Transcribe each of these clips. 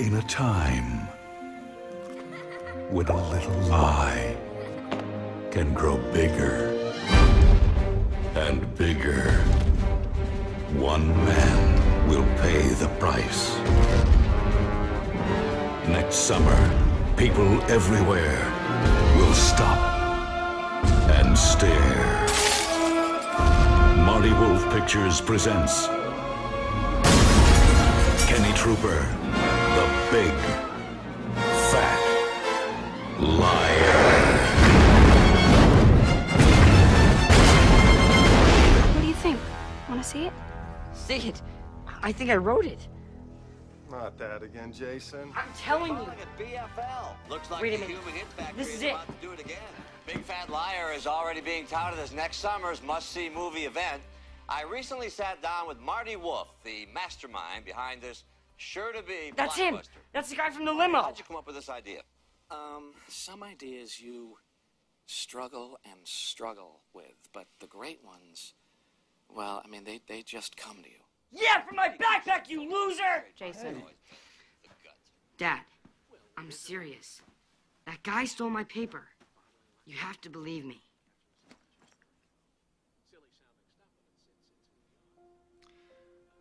In a time when a little lie can grow bigger and bigger, one man will pay the price. Next summer, people everywhere will stop and stare. Marty Wolf Pictures presents Kenny Trooper, big, fat liar. What do you think? Want to see it? See it? I think I wrote it. Not that again, Jason. I'm telling you. Calling it BFL. Looks like Wait a the minute. Human Hit Factory This is it. about to do it again. Big Fat Liar is already being touted as next summer's must-see movie event. I recently sat down with Marty Wolf, the mastermind behind this sure-to-be That's him. That's the guy from the limo. How'd you come up with this idea? Um, some ideas you struggle and struggle with, but the great ones, well, I mean, they, they just come to you. Yeah, from my backpack, you loser! Jason. Dad, I'm serious. That guy stole my paper. You have to believe me.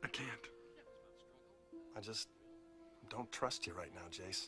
I can't. I just don't trust you right now, Jace.